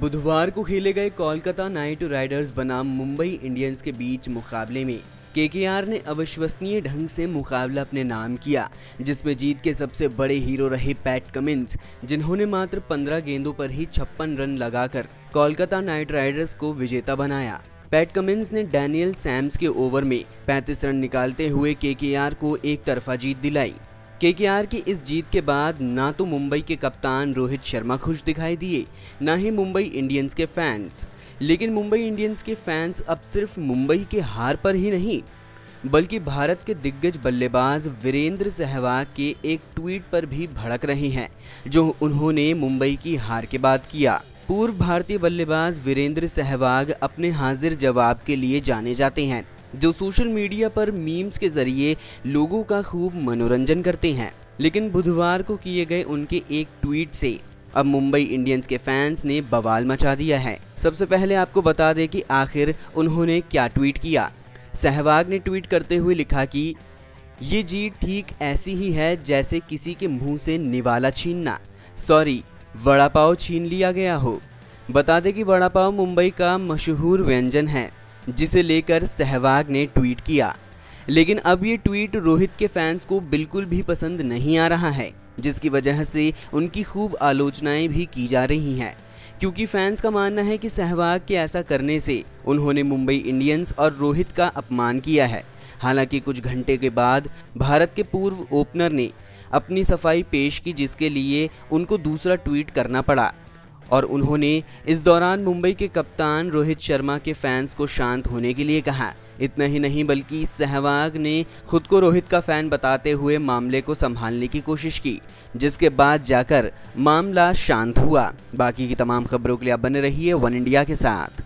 बुधवार को खेले गए कोलकाता नाइट राइडर्स बनाम मुंबई इंडियंस के बीच मुकाबले में केकेआर ने अविश्वसनीय ढंग से मुकाबला अपने नाम किया, जिसमें जीत के सबसे बड़े हीरो रहे पैट कमिंस, जिन्होंने मात्र 15 गेंदों पर ही छप्पन रन लगाकर कोलकाता नाइट राइडर्स को विजेता बनाया। पैट कमिंस ने डैनियल सैम्स के ओवर में 35 रन निकालते हुए केकेआर को एक तरफा जीत दिलाई। केकेआर की इस जीत के बाद ना तो मुंबई के कप्तान रोहित शर्मा खुश दिखाई दिए, ना ही मुंबई इंडियंस के फैंस। लेकिन मुंबई इंडियंस के फैंस अब सिर्फ़ मुंबई के हार पर ही नहीं, बल्कि भारत के दिग्गज बल्लेबाज वीरेंद्र सहवाग के एक ट्वीट पर भी भड़क रहे हैं, जो उन्होंने मुंबई की हार के बाद किया। पूर्व भारतीय बल्लेबाज वीरेंद्र सहवाग अपने हाजिर जवाब के लिए जाने जाते हैं। जो सोशल मीडिया पर मीम्स के ज़रिए लोगों का खूब मनोरंजन करते हैं। लेकिन बुधवार को किए गए उनके एक ट्वीट से अब मुंबई इंडियंस के फैंस ने बवाल मचा दिया है। सबसे पहले आपको बता दें कि आखिर उन्होंने क्या ट्वीट किया। सहवाग ने ट्वीट करते हुए लिखा कि, ये जीत ठीक ऐसी ही है जैसे किसी के मुँह से निवाला छीनना। सॉरी, वड़ा पाव छीन लिया गया हो। बता दें कि वड़ा पाव मुंबई का मशहूर व्यंजन है। जिसे लेकर सहवाग ने ट्वीट किया। लेकिन अब ये ट्वीट रोहित के फैंस को बिल्कुल भी पसंद नहीं आ रहा है, जिसकी वजह से उनकी खूब आलोचनाएँ भी की जा रही हैं। क्योंकि फैंस का मानना है कि सहवाग के ऐसा करने से उन्होंने मुंबई इंडियंस और रोहित का अपमान किया है। हालाँकि कुछ घंटे के बाद भारत के पूर्व ओपनर ने अपनी सफ़ाई पेश की, जिसके लिए उनको दूसरा ट्वीट करना पड़ा। और उन्होंने इस दौरान मुंबई के कप्तान रोहित शर्मा के फैंस को शांत होने के लिए कहा। इतना ही नहीं, बल्कि सहवाग ने खुद को रोहित का फ़ैन बताते हुए मामले को संभालने की कोशिश की, जिसके बाद जाकर मामला शांत हुआ। बाकी की तमाम खबरों के लिए बने रहिए वन इंडिया के साथ।